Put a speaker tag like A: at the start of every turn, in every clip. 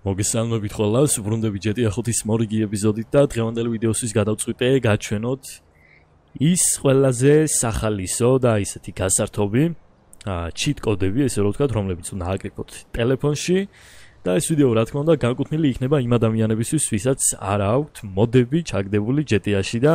A: მოგესალმებით ყველას, უბრუნდები GTA 5-ის მორიგი ეპიზოდით და დღევანდელი ვიდეოსთვის გადავწყვიტე გაჩვენოთ ის ყველაზე სახალისო და ისეთი გასართობი ჩიტ კოდები, ესე რომ ვთქვათ, რომლებიც უნდა აკრიფოთ ტელეფონში და ეს ვიდეო რა თქმა უნდა განკუთვნილი იქნება იმ ადამიანებისთვის, ვისაც არ აქვთ მოდები ჩაგდებული GTA-ში და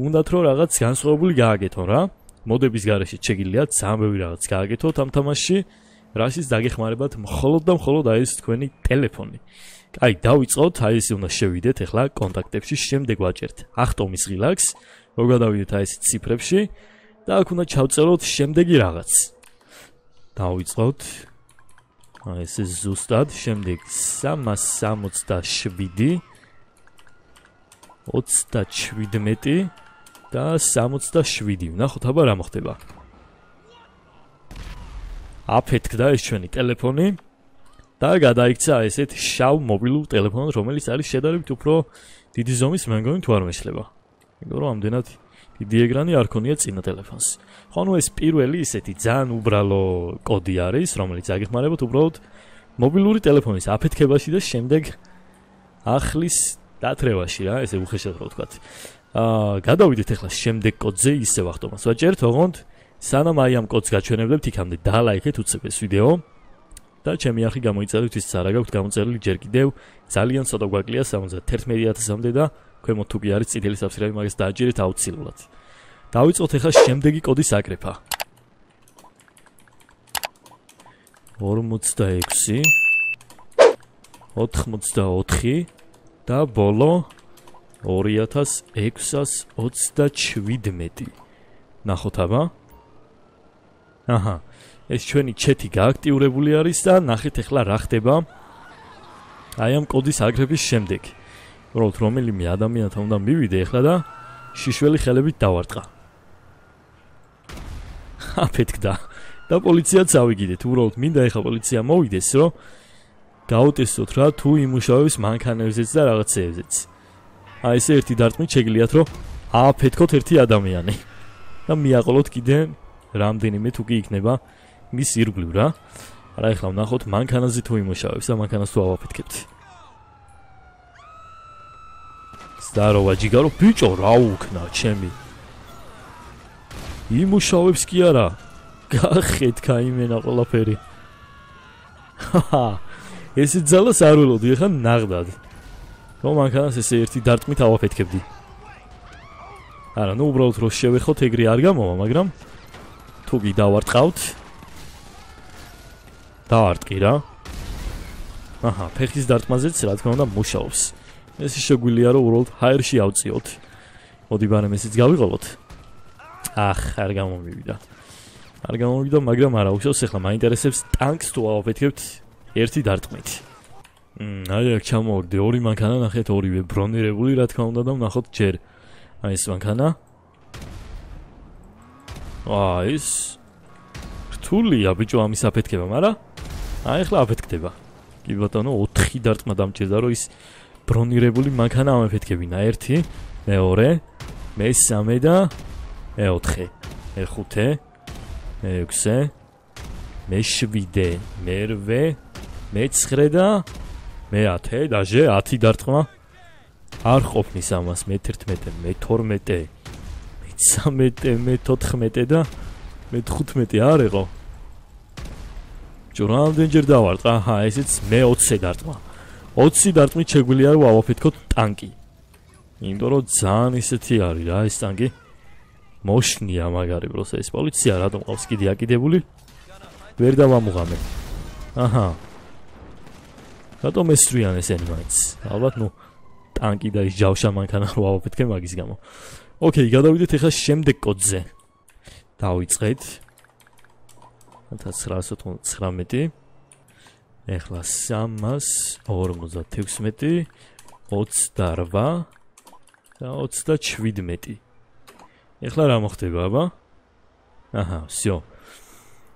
A: უნდათ რომ რაღაც განსხვავებული გააკეთონ რა. მოდების გარეშე შეგიძლიათ ძალიან ბევრი რაღაც გააკეთოთ ამ თამაშში. რაშიც დაგეხმარებათ მხოლოდ და მხოლოდ აი ეს თქვენი ტელეფონი. აი, დავიწყოთ, აი ეს უნდა შევიდეთ ახლა კონტაქტებში, შემდეგ ვაჭერთ ახტომის ღილაკს, მოგადავიდეთ აი ეს ციფრებში და აქ უნდა ჩავწეროთ შემდეგი რაღაც. დავიწყოთ. აი ეს ზუსტად, შემდეგ 367 27 და 67. ნახოთ აბა რა მოხდება. აფეთქდა ეს ჩვენი ტელეფონი და გადაიქცა ესეთ შავ მობილურ ტელეფონს, რომელიც არის შედარებით უფრო დიდი ზომის, მე მგონი თუ არ მეშლება. იმიტომ რომ ამდენად დიდი ეკრანი არ ქონია წინა ტელეფონს. ხო, ნუ ეს პირველი ისეთი ძალიან უბრალო კოდი არის, რომელიც აგეხმარებათ უბრალოდ მობილური ტელეფონის აფეთქებაში და შემდეგ ახლის დათრევაში რა, ესე უხეშად რა ვთქვათ. აა, გადავიდეთ ახლა შემდეგ კოდზე, ისე ვახტომას ვაჭერთ, ოღონდ სანამ აი ამ კოდს გაჩვენებლებთ იქამდე დალაიქეთ უცებ ეს ვიდეო. და ჩემი არხი გამოიწერეთ ის არა გაქვთ გამოწერილი ჯერ კიდევ. ძალიან ცოტა გვაკლია 71000-მდე და ქვემოთ თუ კი არის წითელი საბსკრაიბი მაგას დააჭერეთ აუცილებლად. დავიწყოთ ახლა შემდეგი კოდის აკრეფა. 46 84 და ბოლო 2627 ნახოთ აბა აჰა ეს ჩვენი ჩეთი გააქტიურებული არის და ნახეთ ახლა რა ხდება აი ამ კოდის აგრების შემდეგ. უბრალოდ რომელიმე ადამიანთან უნდა მივიდე ახლა და შიშველი ხელებით დავარტყა. აფეთქდა და პოლიციაც ავიგიდეთ. უბრალოდ მინდა ახლა პოლიცია მოვიდეს რომ გაუტესოთ რა თუ იმუშავებს მანქანებზეც და რაღაცეებზეც. აი ესე ერთი დარტყმით შეგიძლიათ რომ ააფეთქოთ ერთი ადამიანი. და მიაყოლოთ კიდე რამდენიმე თუ კი იქნება მის ირგვლივ რა. არა ეხლა ვნახოთ მანქანაზე თუ იმუშავებს და მანქანას თუ ავაფეთქებთ. здорово, ჯიგარო, ბიჭო, რა უქნა, ჩემი. იმუშავებს კი არა. გახეთქა იმენა ყველაფერი. ესე ძალას არ ველოდი, ახლა ნაღდად. რომ მანქანას ესე ერთი დარტყმით ავაფეთქებდი. არა, ნუ უბრალოდ რო შევეხოთ, ეგრე არ გამოვა, მაგრამ თუ კი დავარტყავთ დავარტყი რა აჰა ფეხის დარტყმაზეც რა თქმა უნდა მუშაობს. ეს შეგვიძლია რომ უბრალოდ ჰაერში ავწიოთ. მოდი ბანემ ესეც გავიღალოთ ახ არ გამომივიდა. არ გამომივიდა მაგრამ არა უშავს ახლა მაინტერესებს ტანკს თუ ავაფეთქებთ ერთი დარტყმით. მ აი აქ ჩამოვარდი ორი მანქანა ნახეთ ორივე. ბრონირებული რა თქმა უნდა და ნახოთ ჯერ. აი ეს მანქანა აა ის რთულია ბიჭო ამის აფეთქება, მაგრამ აი ახლა აფეთქდება. კი ბატონო 4 დარტყმა დამჭირდა რომ ის ბრონირებული მანქანა ამეფეთქებინა. 1, მეორე, მე-3 და მე-4. მე-5, მე-6, მე-7, მე-8, მე-9 და მე-10 და ჟე 10 დარტყმა არ ყოფნის ამას მე-11, მე-12 13 მე-14 და მე-15 არ იყო. ჯორამდენჯერ დავარტყა, აჰა, ესეც მე-20 დარტყმა. 20 დარტყმით შეგვიძლია რომ ავაფეთქოთ ტანკი. იმიტომ რომ ძალიან ისეთი არის რა ეს ტანკი. მოშნია მაგარი პროს ეს პოლიცია რატომ ყავს კიდე აკიდებული? ვერ დავამუღამე. აჰა. რატომ ესრიან ესენი მაინც? ალბათ ნუ ტანკი და ის ჯავშა მანქანა რო ავაფეთქე მაგის გამო. ოკეი, გადავიდეთ ახლა შემდეგ კოდზე. დავიწყეთ. 1919. ახლა 356 28 და 27. ახლა რა მოხდება, აბა? აჰა, всё.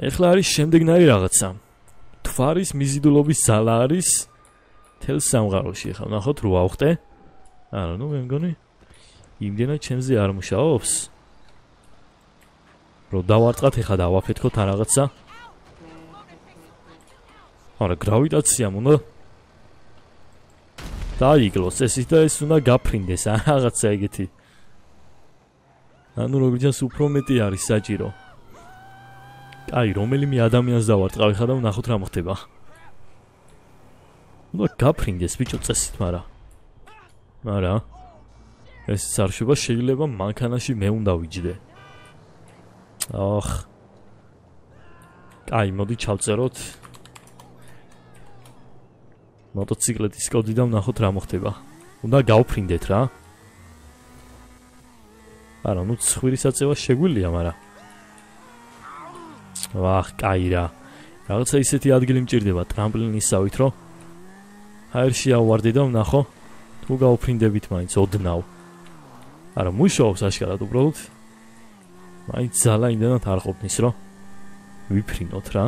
A: ახლა არის შემდეგნაირი რაღაცა. თვარის მიზიდულობის ზალა არის თელ სამღაროში. ახლა ნახოთ რო ავხტე. არა, ნუ მე მგონი იმდენად ჩემზე არ მუშაობს? რო დავარტყათ ეხა და ავაფეთქოთ ან რაღაცა? არა, გრავიტაციამ უნდა დაიგლოს ესის და ეს უნდა გაფრინდეს რაღაცა ეგეთი. ანუ როგორიც უფრო მეტი არის საჭირო. აი, რომელიმე ადამიანს დავარტყავი ხა და ვნახოთ რა მოხდება. უნდა გაფრინდეს ბიჭო წესით, მარა. მარა. ეს სარშება შეიძლება მანქანაში მე უნდა ვიჯდე. აх. აი, მოდი ჩავწეროთ. მოტოციკლეთის კოდი და ვნახოთ რა მოხდება. უნდა გავფრინდეთ რა. არა, ნუ ცხვირის აწევა შეგვიძლია, მაგრამ ვახ, კაი რა. რაღაცა ისეთი ადგილი მჭირდება ტრამპლინისავით, რომ აერში ავვარდი და ვნახო თუ გავფრინდებით მაინც ოდნავ. არა, მუშაობს აშკარად უბრალოდ. მაინც ზალა იმდანაც არ ყოფნის, რომ ვიფრინოთ რა.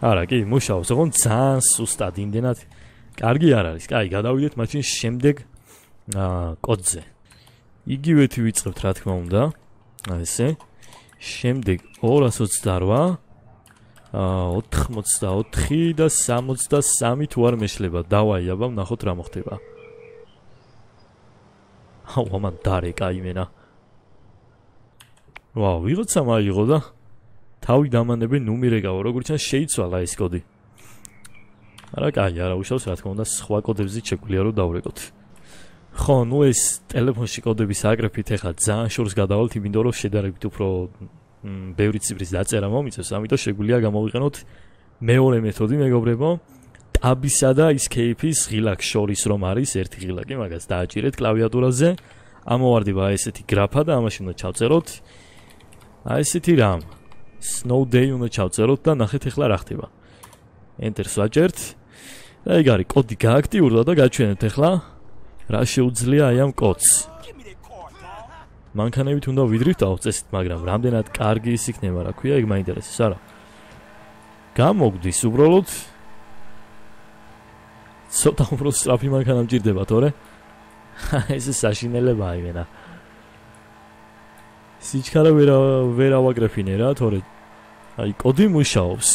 A: არა, კი, მუშაობს, ოღონ ძალიან სუსტად იმდენად. კარგი არ არის. კაი, გადავიდეთ მაშინ შემდეგ აა კოდზე. იგივეთი ვიწყებთ, რა თქმა უნდა. აი ესე. შემდეგ 228 აა 84 და 63 თუ არ მეშლება. დავაი, აბა, ნახოთ რა მოხდება. აუ, ამან დარეკა იმენა. ვაუ, ვიღაცა მაიღო და თავი დამანები ნუმერეკავ, როგორც ან შეიცვალა ეს კოდი. არა, კაი, არა, უშავს რა თქმა უნდა, სხვა კოდებზე შეგვიძლია რომ დავრეკოთ. ხო, ნუ ეს ტელეფონში კოდების აგრაფით ეხლა ძალიან შორს გადავალთ, იმიტომ რომ შედარებით უფრო ბევრი ციფრის დაწერა მომიწევს, ამიტომ შეგვიძლია გამოვიყენოთ მეორე მეთოდი, მეგობრებო. ტაბისა და escape-ის ღილაკ შორის რომ არის ერთი ღილაკი, მაგას დააჭირეთ კლავიატურაზე. ამოვარდება ესეთი გრაფა და ამაში უნდა ჩავწეროთ. აი ესეთი რამ. Snow Day უნდა ჩავწეროთ და ნახეთ ახლა რა ხდება. Enter-ს ვაჭერთ. და ეგ არის კოდი გააქტიურდა და გაჩვენეთ ახლა რა შეუძლია აი ამ კოდს. მანქანებით უნდა ვიდრით დავწესით, მაგრამ რამდენად კარგი ის იქნება, რა ქვია, ეგ მაინტერესებს, არა. გამოგდის უბრალოდ ცოტა უფრო სწრაფი მანქანა მჭირდება, თორე ეს საშინელება აიმენა. სიჩქარე ვერ ვერ ავაგრაფინე რა, თორე აი კოდი მუშაობს.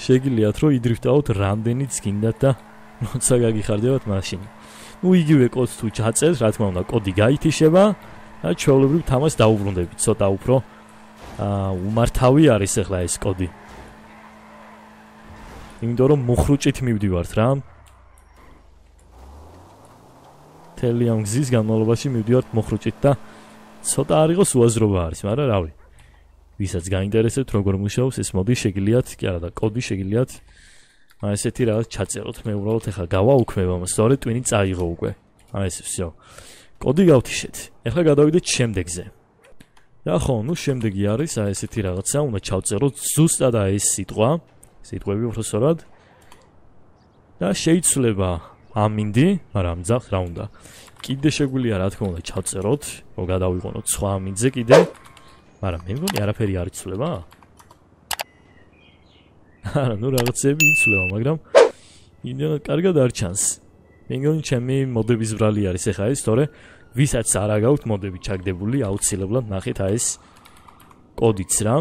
A: შეგიძლიათ რომ იდრიფტაოთ რამდენიც გინდათ და როცა გაგიხარდებათ მაშინ. ნუ იგივე კოდს თუ ჩაწერთ, რა თქმა უნდა, კოდი გაითიშება. და ჩვეულებრივ თამას დაუბრუნდებით ცოტა უფრო აა უმართავი არის ახლა ეს კოდი. იმიტომ რომ მუხრუჭით მივდივართ რა. თელიამ გზის განმავლობაში მივდივართ მუხრუჭით და ცოტა არ იყოს უაზრობა არის, მაგრამ რავი. ვისაც გაინტერესებთ როგორ მუშაობს ეს მოდი შეგიძლიათ, კი არა და კოდი შეგიძლიათ აი ესეთი რაღაც ჩაწეროთ. მე უბრალოდ ახლა გავაუქმებ ამას, სწორედ ტვინი წაიღო უკვე. აი ეს всё. კოდი გავთიშეთ. ეხლა გადავიდეთ შემდეგზე. და ხო, ნუ შემდეგი არის აი ესეთი რაღაცა, უნდა ჩავწეროთ ზუსტად აი ეს სიტყვა, სიტყვები უბრალოდ. და შეიცვლება ამინდი, მაგრამ ძახ რა უნდა. კიდე შეგვიძლია რა თქმა უნდა ჩავწეროთ, რომ გადავიღონოთ სხვა ამინდზე კიდე. მაგრამ მე მგონი არაფერი არ იცვლება. არა, ნუ რაღაცები იცვლება, მაგრამ იმენა კარგად არ ჩანს. მე მგონი ჩემი მოდების ბრალი არის ახლა ეს, თორე ვისაც არ აგაქვთ მოდები ჩაგდებული, აუცილებლად ნახეთ აი ეს კოდიც რა.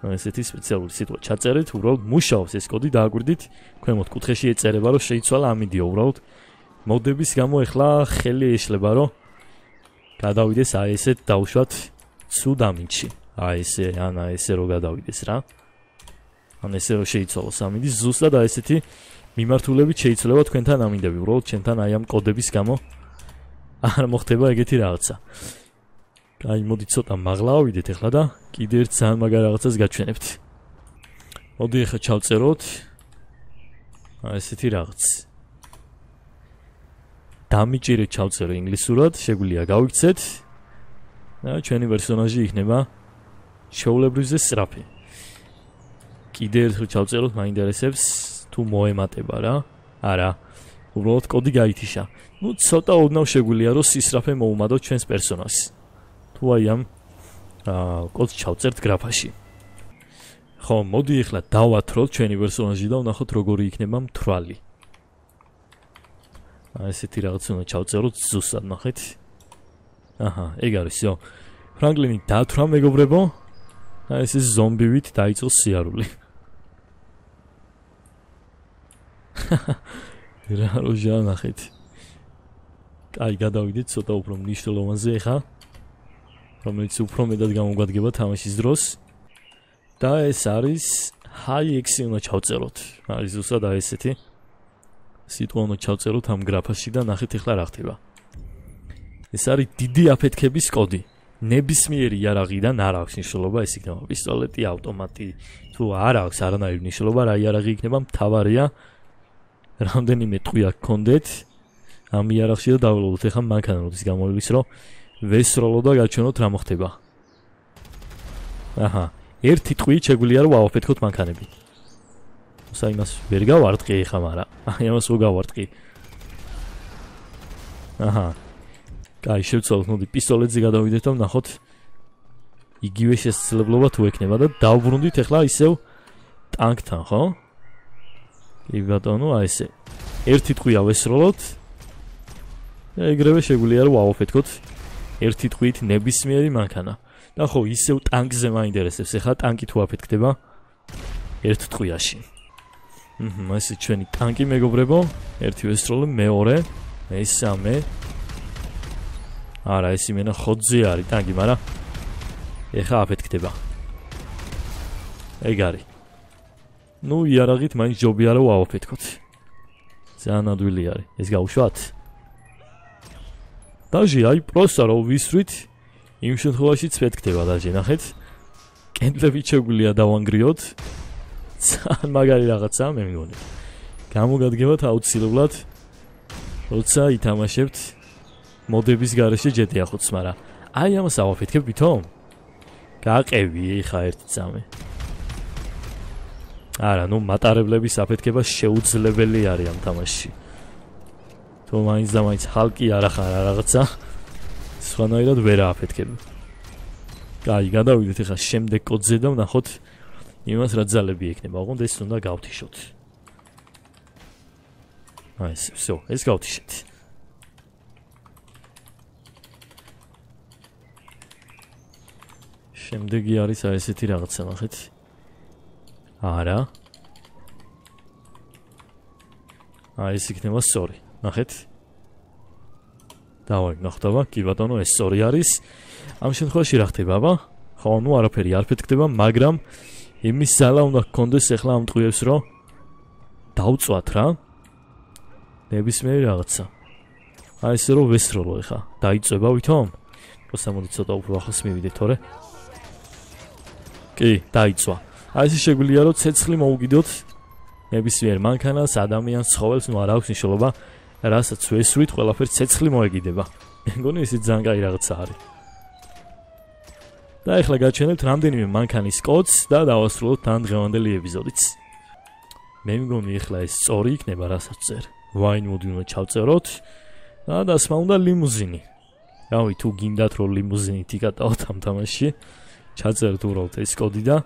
A: ესეთი სპეციალური სიტყვა ჩაწერეთ, უბრალოდ მუშაობს ეს კოდი, დააგვირდით, ქვემოთ კუთხეში ეწერება, რომ შეიცვალა ამიდიო, უბრალოდ მოდების გამო ახლა ხელი ეშლება, რომ გადავიდეს აი ესეთ დაუშვათ სუდამინჩი. აი ესე, ან აი ესე რო გადავიდეს რა. ან ესე რო შეიცვალოს ამინდი, ზუსტად აი ესეთი მიმართულებით შეიძლება თქვენთან ამინდები, უბრალოდ ჩემთან აი ამ კოდების გამო არ მოხდება ეგეთი რაღაცა. აი, მოდი ცოტა მაღლა ავიდეთ ახლა და კიდე ერთ ძალიან მაგარ რაღაცას გაჩვენებთ. მოდი ახლა ჩავწეროთ. აი, ესეთი რაღაც. დამიჭირე ჩავწერო ინგლისურად, შეგვიძლია გავიქცეთ. და ჩვენი პერსონაჟი იქნება შოულებრივზე სწრაფი. კიდე ერთხელ ჩავწეროთ, მაინტერესებს თუ მოემატება რა. არა. უბრალოდ კოდი გაითიშა. ну ცოტა ოდნავ შეგვიძლია რომ სისრაფე მოუმადოთ ჩვენს პერსონაჟს. თუ აი ამ აა კოდს ჩავწერთ გრაფაში. ხო, მოდი ახლა დავათროთ ჩვენი პერსონაჟი და ვნახოთ როგორი იქნება მთვალი. აი ესეთი რაღაც უნდა ჩავწეროთ ზუსტად ნახეთ. აჰა, ეგ არისო. ფრანგლინი დათრა მეგობრებო. აი ეს ზომბივით დაიწყო სიარული. რა როჟა ნახეთ. აი გადავიდეთ ცოტა უფრო მნიშვნელოვანზე ხა. რომელიც უფრო მეტად გამოგვადგება თამაშის დროს. და ეს არის x-ი უნდა ჩავწეროთ. არის ზუსტად აი ესეთი. სიტყვა უნდა ჩავწეროთ ამ გრაფაში და ნახეთ ახლა რა ხდება. ეს არის დიდი აფეთქების კოდი. ნებისმიერი იარაღიდან არ აქვს მნიშვნელობა ეს იქნება პისტოლეტი ავტომატი თუ არ აქვს არანაირი მნიშვნელობა რა იარაღი იქნება მთავარია რამდენიმე ტყვია გქონდეთ. ამ იარაღში და დავლობთ ეხა მანქანა როდის გამოივის რომ ვესროლო და გაჩვენოთ რა მოხდება. აჰა ერთი ტყვი შეგვიძლია რომ ავაფეთქოთ მანქანები. საიმას ვერ გავარტყი ეხა მაგრამ აი ამას რო გავარტყი. აჰა. კაი შევცვალოთ მოდი პისტოლეტზე გადავიდეთ და ნახოთ იგივე შესაძლებლობა თუ ექნება და დავბრუნდით ახლა ისევ ტანკთან ხო? კი ბატონო, აი ესე. ერთი ტყვი ავესროლოთ. ეგრევე შეგვიძლია რომ ავაფეთქოთ ერთი ტყვით ნებისმიერი მანქანა. და ხო, ისევ ტანკზე მაინტერესებს. ახლა ტანკი თუ აფეთქდება ერთ ტყვიაში. მჰმ, ესე ჩვენი ტანკი მეგობრებო, ერთი ვესროლე, მეორე, მესამე. არა, ეს იმენა ხოძე არის ტანკი, მაგრამ ეხა აფეთქდება. ეგ არის. ნუ იარაღით მაინც ჯობი არა ვააფეთქოთ. ძალიან ადვილი არის. ეს გავუშვათ. დაჟე აი პროსტა რო ვისვრით იმ შემთხვევაში წვეთქდება დაჟე ნახეთ. კენდლები შეგვიძლია დავანგრიოთ. ძალიან მაგარი რაღაცა მე მგონი. გამოგადგებათ აუცილებლად. როცა ითამაშებთ მოდების garaშე GTA 5-ს, მაგრამ აი ამას ავაფეთქებ ვითომ? გაყევი ხა ერთი წამე. არა, ნუ მატარებლების აფეთქება შეუძლებელი არის ამ თამაშში. თუ მაინც და მაინც ჰალკი არ ახარ რაღაცა, სხვანაირად ვერ აფეთქებ. კაი, გადავიდეთ ახლა შემდეგ კოდზე და ვნახოთ იმას რა ძალები ექნება. ოღონდ ეს უნდა გავთიშოთ. აი, всё, ეს გავთიშეთ. შემდეგი არის აი ესეთი რაღაცა ნახეთ. არა. აი ეს იქნება სწორი. ნახეთ. დავაი, ნახდება, კი ბატონო, ეს სწორი არის. ამ შემთხვევაში რა ხდება, აბა? ხო, ნუ არაფერი არ ფეთქდება, მაგრამ იმის ძალა უნდა გქონდეს ახლა ამ ტყუებს, რომ დავწვათ რა. ნებისმიერი რაღაცა. აი ესე რომ ვესროლო ახლა. დაიწება ვითომ? მოსამოდი ცოტა უფრო ახლოს მივიდე თორე. კი, დაიწვა. აი ეს შეგვიძლია რომ ცეცხლი მოუგიდოთ ნებისმიერ მანქანას, ადამიანს, ცხოველს, ნუ არ აქვს მნიშვნელობა, რასაც ვესვით, ყველაფერს ცეცხლი მოეგიდება. მეგონი ეს ძალიან კაი რაღაცა არის. და ახლა გაჩვენებთ რამდენიმე მანქანის კოდს და დავასრულოთ თან დღევანდელი ეპიზოდიც. მე მგონი ახლა ეს სწორი იქნება, რასაც წერ. ვაინ მოდი უნდა ჩავწეროთ. და დასმა უნდა ლიმუზინი. რავი, თუ გინდათ რომ ლიმუზინი თიკატაოთ ამ თამაში. ჩაწერთ უბრალოდ ეს კოდი და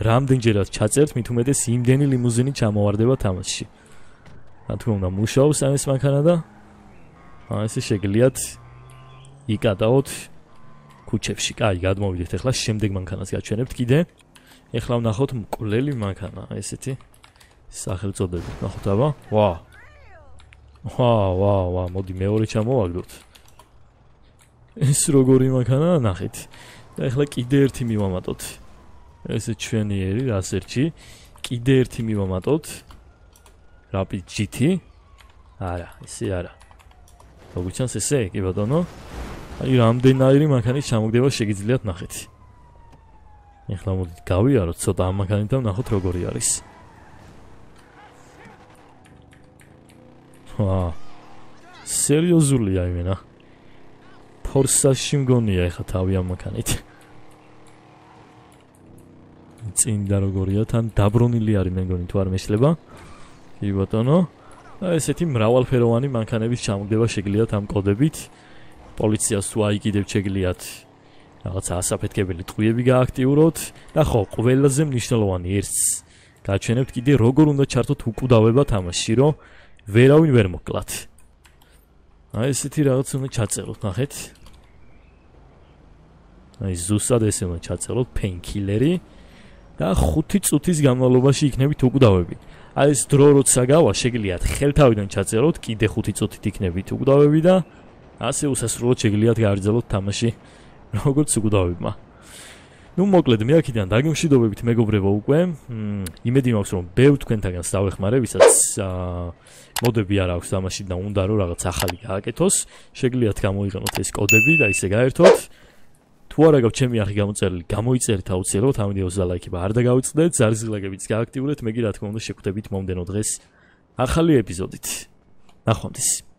A: რამდენჯერაც ჩაწერთ, მით უმეტეს იმდენი ლიმუზინი ჩამოვარდება თამაშში. რა თქმა უნდა, მუშაობს ამის მანქანა და აა ესე შეგლიათ იკატაოთ ქუჩებში. კაი, გადმოვიდეთ ახლა შემდეგ მანქანას გაჩვენებთ კიდე. ახლა ვნახოთ მკვლელი მანქანა, ესეთი სახელწოდებით. ნახოთ აბა. ვა. ვა, ვა, ვა, მოდი მეორე ჩამოვაგდოთ. ეს როგორი მანქანაა, ნახეთ. და ახლა კიდე ერთი მივამატოთ. ესე ჩვენიერი რასერჩი. კიდე ერთი მივამატოთ. Rapid GT. არა, ესე არა. როგორც ჩანს ესე, კი ბატონო. აი რამდენაირი მანქანის ჩამოგდება შეგიძლიათ ნახეთ. ახლა მოდით გავიაროთ ცოტა ამ მანქანით და ნახოთ როგორი არის. ვა. სერიოზულია იმენა. ფორსაში მგონია ეხა თავი ამ მანქანით. წინდა როგორია თან დაბრუნილი არის მე მგონი თუ არ მეშლება. კი ბატონო. აი ესეთი მრავალფეროვანი მანქანების ჩამოგდება შეგიძლიათ ამ კოდებით. პოლიციას თუ აიგიდებ შეგიძლიათ რაღაც ასაფეთქებელი ტყვიები გააქტიუროთ და ხო, ყველაზე მნიშვნელოვანი ერთს გაჩვენებთ კიდე როგორ უნდა ჩართოთ უკვდავება თამაში, რომ ვერავინ ვერ მოკლათ. აი ესეთი რაღაც უნდა ჩაწეროთ, ნახეთ. აი ზუსტად ესე უნდა ჩაწეროთ painkiller-ი და 5 წუთის განმავლობაში იქნებით უკვდავები. აი ეს დრო როცა გავა, შეგიძლიათ ხელთავიდან ჩაწეროთ, კიდე 5 წუთით იქნებით უკვდავები და ასე უსასრულოდ შეგიძლიათ გააგრძელოთ თამაში როგორც უკვდავებმა. ну მოკლედ მე აქედან დაგემშვიდობებით მეგობრებო უკვე იმედი მაქვს რომ ბევრ თქვენთაგანს დავეხმარე ვისაც მოდები არ აქვს თამაში და უნდა რომ რაღაც ახალი გააკეთოს შეგიძლიათ გამოიყენოთ ეს კოდები და ისე გაერთოთ თუ არა გაქვს ჩემი ახი გამოწერილი გამოიწერეთ აუცილებლად ამ ვიდეოს და ლაიქი არ დაგავიწყდეთ ზარზილაგებიც გააქტიურეთ მე კი რა თქმა უნდა შეგვხვდებით მომდენო დღეს ახალი ეპიზოდით. ნახვამდის